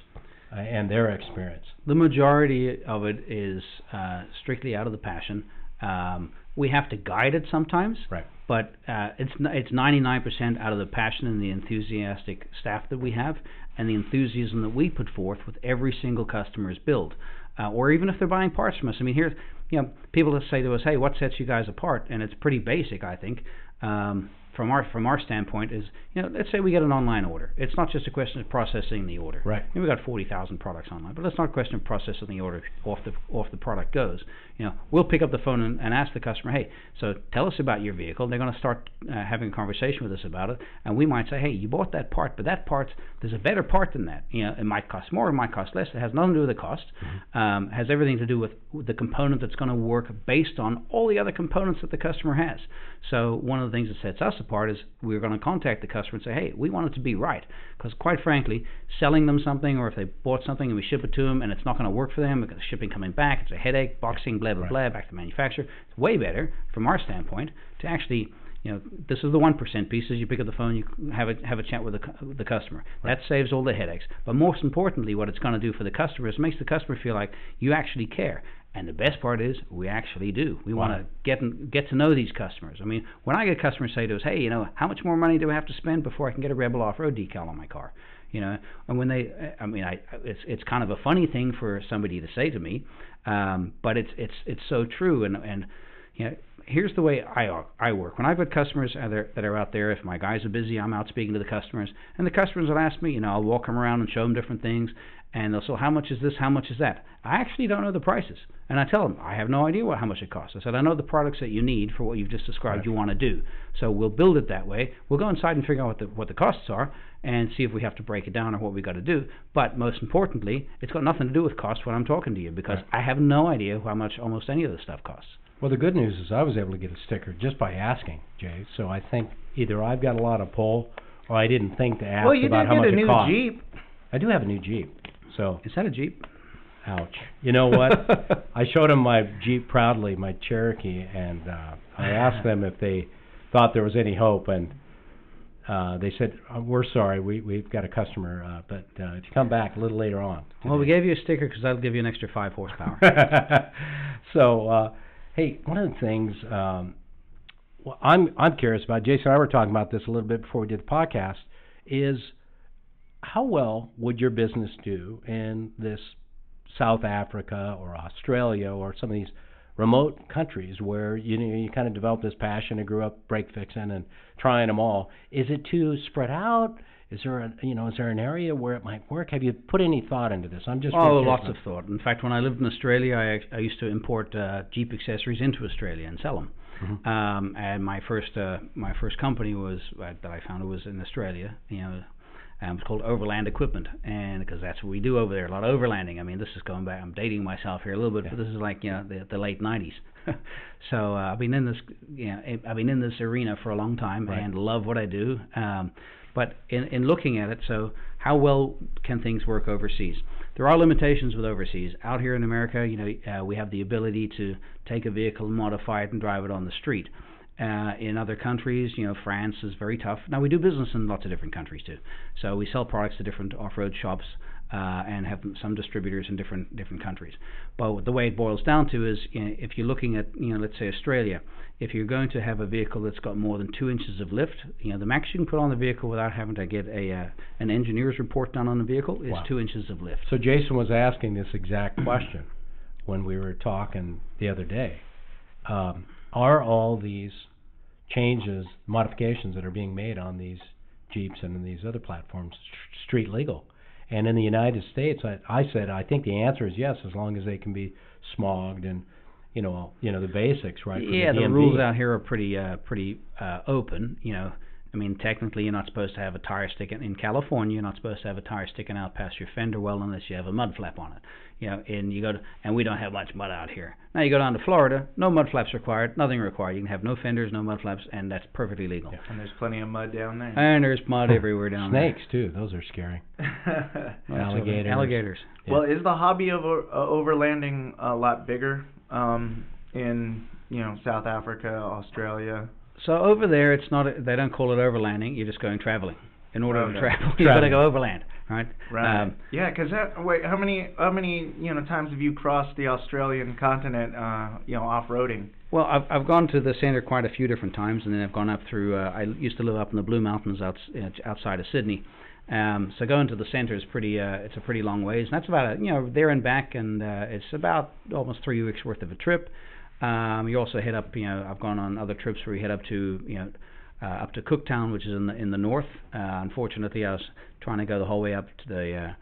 uh, and their experience. The majority of it is uh, strictly out of the passion. Um, we have to guide it sometimes, Right. but uh, it's it's 99% out of the passion and the enthusiastic staff that we have, and the enthusiasm that we put forth with every single customer's build, uh, or even if they're buying parts from us. I mean, here, you know, people that say to us, "Hey, what sets you guys apart?" And it's pretty basic, I think. Um, from our from our standpoint, is you know, let's say we get an online order. It's not just a question of processing the order. Right. We've got 40,000 products online, but it's not a question of processing the order off the off the product goes. You know, we'll pick up the phone and, and ask the customer, hey, so tell us about your vehicle. They're going to start uh, having a conversation with us about it, and we might say, hey, you bought that part, but that part, there's a better part than that. You know, it might cost more, it might cost less. It has nothing to do with the cost. Um, has everything to do with, with the component that's going to work based on all the other components that the customer has. So one of the things that sets us apart is we're going to contact the customer and say, hey, we want it to be right. Because quite frankly, selling them something or if they bought something and we ship it to them and it's not going to work for them because the shipping coming back, it's a headache, boxing, blah, blah, Right. blah, back to the manufacturer. It's way better from our standpoint to actually, you know, this is the 1% pieces. You pick up the phone, you have a, have a chat with the, with the customer. That saves all the headaches. But most importantly, what it's going to do for the customer is makes the customer feel like you actually care. And the best part is we actually do. We Wow. want to get get to know these customers. I mean, when I get customers say to us, "Hey, you know, how much more money do I have to spend before I can get a Rebel off-road decal on my car?" You know, and when they, I mean, I it's it's kind of a funny thing for somebody to say to me, um, but it's it's it's so true. And and you know, here's the way I I work. When I've got customers that are, out there, if my guys are busy, I'm out speaking to the customers, and the customers will ask me, you know, I'll walk them around and show them different things, and they'll say, how much is this? How much is that? I actually don't know the prices, and I tell them I have no idea what how much it costs. I said I know the products that you need for what you've just described Right. you want to do, so we'll build it that way. We'll go inside and figure out what the what the costs are, and see if we have to break it down or what we got to do. But most importantly, it's got nothing to do with cost when I'm talking to you because Right. I have no idea how much almost any of the stuff costs. Well, the good news is I was able to get a sticker just by asking, Jay. So I think either I've got a lot of pull, or I didn't think to ask well, you about did how get much a it new cost. Jeep. I do have a new Jeep. So, Is that a Jeep? ouch. You know what? I showed them my Jeep proudly, my Cherokee, and uh, I asked them if they thought there was any hope, and uh, they said, uh, "We're sorry, we we've got a customer, uh, but uh, if you come back a little later on." Well, we gave you a sticker because that'll give you an extra five horsepower. so, uh, hey, one of the things um, well, I'm I'm curious about, Jason and I were talking about this a little bit before we did the podcast, is how well would your business do in this South Africa or Australia or some of these remote countries where you know you kind of develop this passion and grew up brake fixing and trying them all? Is it too spread out? Is there a you know is there an area where it might work? Have you put any thought into this? I'm just Oh, lots of thought. In fact, when I lived in Australia, I, I used to import uh, Jeep accessories into Australia and sell them. Mhm. Um, and my first uh, my first company was uh, that I founded was in Australia. You know, um, it's called Overland Equipment, and because that's what we do over there, a lot of overlanding. I mean, this is going back. I'm dating myself here a little bit, but this is like you know the, the late '90s. so uh, I've been in this, you know, I've been in this arena for a long time Right. and love what I do. Um, but in, in looking at it, so how well can things work overseas? There are limitations with overseas. Out here in America, you know, uh, we have the ability to take a vehicle modify it and drive it on the street. Uh, in other countries, you know, France is very tough. Now we do business in lots of different countries too. So we sell products to different off-road shops. uh, and have some distributors in different different countries. But the way it boils down to is, you know, if you're looking at, you know, let's say Australia, if you're going to have a vehicle that's got more than two inches of lift, you know, the max you can put on the vehicle without having to get a uh, an engineer's report done on the vehicle is Wow. two inches of lift. So Jason was asking this exact question when we were talking the other day. Um, are all these changes, modifications that are being made on these Jeeps and in these other platforms st- street legal? And in the United States, I, I said I think the answer is yes, as long as they can be smogged and you know you know the basics, right? Yeah, the DMV. rules out here are pretty uh, pretty uh, open. You know, I mean, technically, you're not supposed to have a tire sticking in California. You're not supposed to have a tire sticking out past your fender well unless you have a mud flap on it. You know, and you go to, and we don't have much mud out here. Now you go down to Florida, no mud flaps required, nothing required. You can have no fenders, no mud flaps, and that's perfectly legal. Yeah. And there's plenty of mud down there. And there's mud everywhere down there. Snakes too; those are scary. there. alligators. Alligators. Well, is the hobby of uh, overlanding a lot bigger um, in you know South Africa, Australia? So over there, it's not. A, they don't call it overlanding. You're just going traveling. In order to travel, you've got to go overland, right? Right. Um, yeah, because wait, how many how many you know times have you crossed the Australian continent? Uh, you know, off roading. Well, I've I've gone to the centre quite a few different times, and then I've gone up through. Uh, I used to live up in the Blue Mountains outs, uh, outside of Sydney, um, so going to the centre is pretty. Uh, it's a pretty long ways, and that's about a, you know there and back, and uh, it's about almost three weeks worth of a trip. Um, you also head up. You know, I've gone on other trips where you head up to you know. Uh, up to Cooktown, which is in the in the north. Uh, unfortunately, I was trying to go the whole way up to the uh,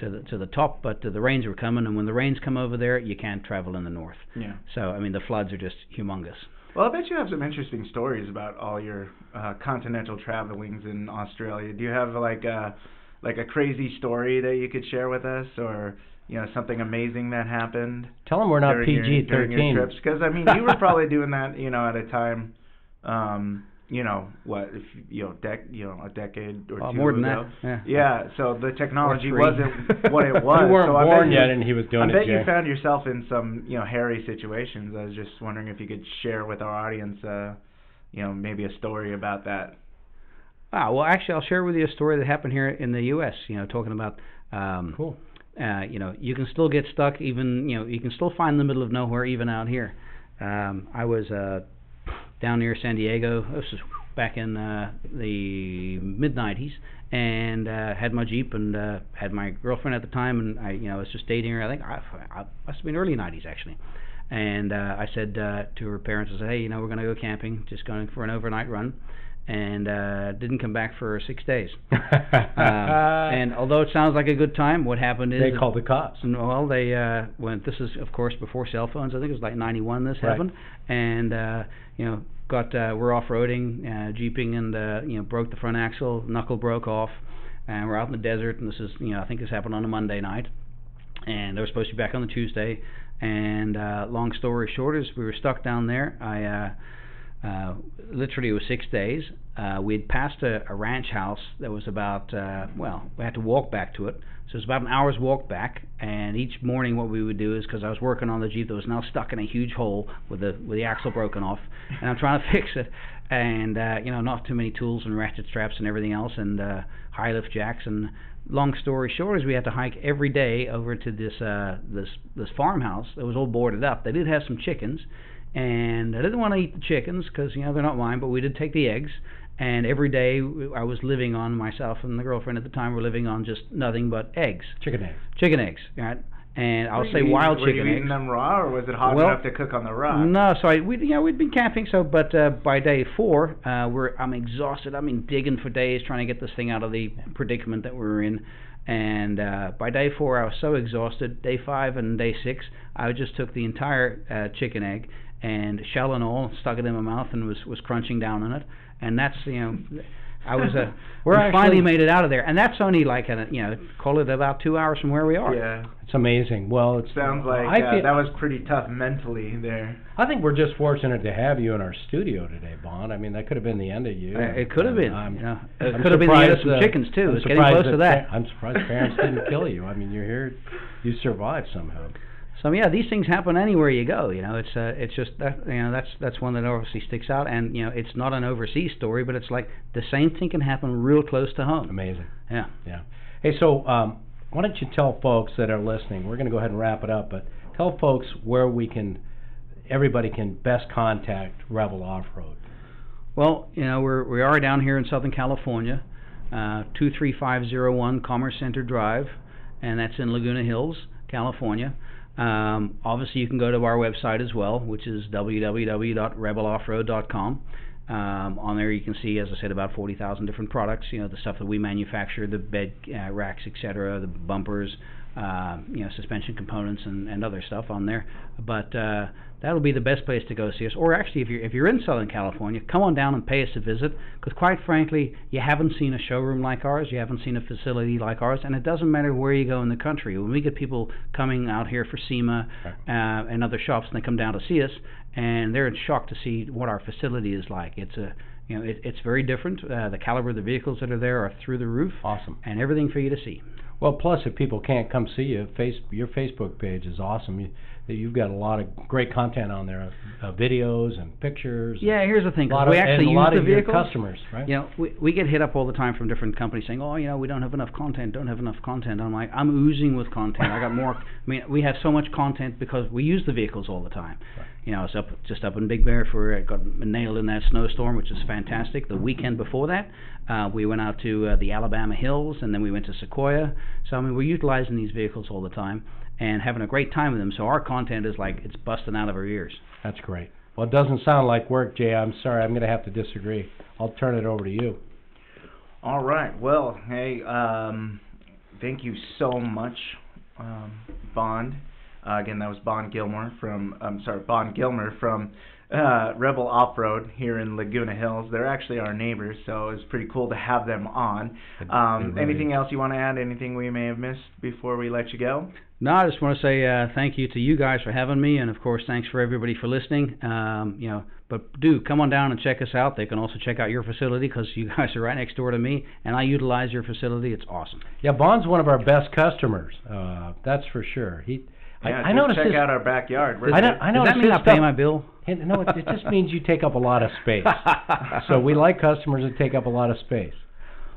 to the to the top, but uh, the rains were coming, and when the rains come over there, you can't travel in the north. Yeah. So I mean, the floods are just humongous. Well, I bet you have some interesting stories about all your uh, continental travelings in Australia. Do you have like a like a crazy story that you could share with us, or you know something amazing that happened Tell them we're not PG thirteen trips? Because I mean, you were probably doing that, you know, at a time, um, you know, what if you know, dec you know, a decade or Uh, two more than ago. that. Yeah. Yeah, so the technology wasn't what it was. you weren't so I born bet yet, you, and he was doing I it. I bet you Jay. found yourself in some, you know, hairy situations. I was just wondering if you could share with our audience, uh, you know, maybe a story about that. Ah, well, actually, I'll share with you a story that happened here in the U.S. You know, talking about, um, Cool. Uh, you know, you can still get stuck, even you know, you can still find the middle of nowhere even out here. Um, I was uh, down near San Diego. This is back in uh, the mid '90s, and uh, had my Jeep and uh, had my girlfriend at the time, and I, you know, was just dating her. I think I, I must have been early '90s actually. And uh, I said uh, to her parents, I said, hey, you know, we're going to go camping, just going for an overnight run, and uh, didn't come back for six days. Um, and although it sounds like a good time, what happened is they called the cops. And well, they uh went. This is of course before cell phones. I think it was like '91. This Right. happened, and uh, you know, got uh, we're off roading, uh, jeeping, and uh, you know, broke the front axle, knuckle broke off, and we're out in the desert. And this is you know, I think this happened on a Monday night, and they were supposed to be back on the Tuesday. And uh, long story short is we were stuck down there. I uh, uh, literally it was six days. Uh, we had passed a, a ranch house that was about uh, well, we had to walk back to it. So it was about an hour's walk back. And each morning, what we would do is because I was working on the Jeep that was now stuck in a huge hole with the with the axle broken off, and I'm trying to fix it. And uh, you know, not too many tools and ratchet straps and everything else, and uh, high lift jacks. And long story short is we had to hike every day over to this uh, this this farmhouse that was all boarded up. They did have some chickens, and I didn't want to eat the chickens because you know they're not mine, but we did take the eggs. And every day I was living on myself and the girlfriend at the time were living on just nothing but eggs, Chicken eggs. chicken eggs, right? And I'll Were say you eating- wild were chicken you eggs. eating them raw, or was it hot Well, enough to cook on the rock? No, so I, we you know we'd been camping so but uh, by day four uh, we're I'm exhausted. I mean digging for days trying to get this thing out of the predicament that we were in. And uh, by day four I was so exhausted. Day five and day six I just took the entire uh, chicken egg and shell and all stuck it in my mouth and was was crunching down on it. And that's you know. I was uh, We're finally made it out of there, and that's only like a you know call it about two hours from where we are. Yeah, It's amazing. Well, it sounds like I uh, feel- that was pretty tough mentally there. I think we're just fortunate to have you in our studio today, Bond. I mean, that could have been the end of you. Uh, it could have been, I'm- you know, it I'm could have been the end of surprised, some uh, chickens too. I'm It's getting surprised close to that. pa- I'm surprised parents didn't kill you. I mean, you're here, you survived somehow. So yeah, these things happen anywhere you go. You know, it's uh, it's just that you know that's that's one that obviously sticks out, and you know, it's not an overseas story, but it's like the same thing can happen real close to home. Amazing. Yeah. Yeah. Hey, so um, why don't you tell folks that are listening? We're going to go ahead and wrap it up, but tell folks where we can, everybody can best contact Rebel Off Road. Well, you know, we're we are down here in Southern California, uh, two three five zero one Commerce Center Drive, and that's in Laguna Hills, California. Um, obviously, you can go to our website as well, which is www.rebeloffroad.com. Um, on there, you can see, as I said, about 40,000 different products. You know, the stuff that we manufacture, the bed uh, racks, etc., the bumpers, uh, you know, suspension components, and, and other stuff on there. But uh, that'll be the best place to go see us. Or actually, if you're if you're in Southern California, come on down and pay us a visit. Because quite frankly, you haven't seen a showroom like ours, you haven't seen a facility like ours, and it doesn't matter where you go in the country. When we get people coming out here for SEMA uh, and other shops, and they come down to see us, and they're in shock to see what our facility is like. It's a you know, it, it's very different. Uh, the caliber of the vehicles that are there are through the roof. Awesome. And everything for you to see. Well, plus if people can't come see you, face your Facebook page is awesome. You, you've got a lot of great content on there, uh, videos and pictures. Yeah, here's the thing. A lot we of, actually and a use lot the of your vehicles. customers, right? You know, we we get hit up all the time from different companies saying, "Oh, you know, we don't have enough content, don't have enough content." I'm like, I'm oozing with content. I got more. I mean, we have so much content because we use the vehicles all the time. Right. You know, I was up just up in Big Bear for I got nailed in that snowstorm, which is fantastic. The weekend before that, uh, we went out to uh, the Alabama hills, and then we went to Sequoia. So I mean, we're utilizing these vehicles all the time and having a great time with them. So our content is like it's busting out of our ears. That's great. Well, it doesn't sound like work, Jay. I'm sorry. I'm going to have to disagree. I'll turn it over to you. All right. Well, hey, um, thank you so much, um, Bond. Uh, again, that was Bond Gilmore from. I'm sorry, Bond Gilmer from uh, Rebel Off Road here in Laguna Hills. They're actually our neighbors, so it's pretty cool to have them on. Um, really anything else you want to add? Anything we may have missed before we let you go? No, I just want to say uh, thank you to you guys for having me, and of course, thanks for everybody for listening. Um, you know, but do come on down and check us out. They can also check out your facility because you guys are right next door to me, and I utilize your facility. It's awesome. Yeah, Bond's one of our best customers. Uh, that's for sure. He. Yeah, I, I noticed check this. out our backyard. We're I, know, there. I Does noticed that mean I pay my bill? No, it, it just means you take up a lot of space. so we like customers that take up a lot of space.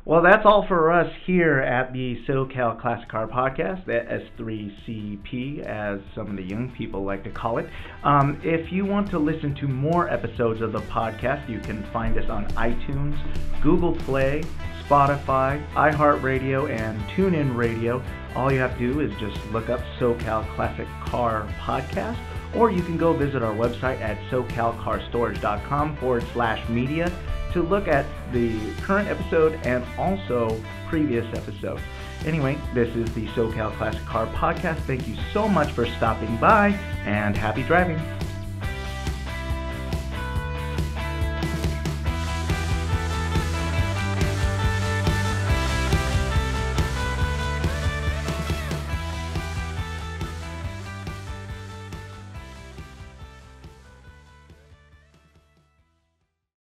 Well, that's all for us here at the SoCal Classic Car Podcast, the S3CP, as some of the young people like to call it. Um, if you want to listen to more episodes of the podcast, you can find us on iTunes, Google Play, Spotify, iHeartRadio, and TuneIn Radio. All you have to do is just look up SoCal Classic Car Podcast, or you can go visit our website at socalcarstorage.com forward slash media to look at the current episode and also previous episodes. Anyway, this is the SoCal Classic Car Podcast. Thank you so much for stopping by and happy driving.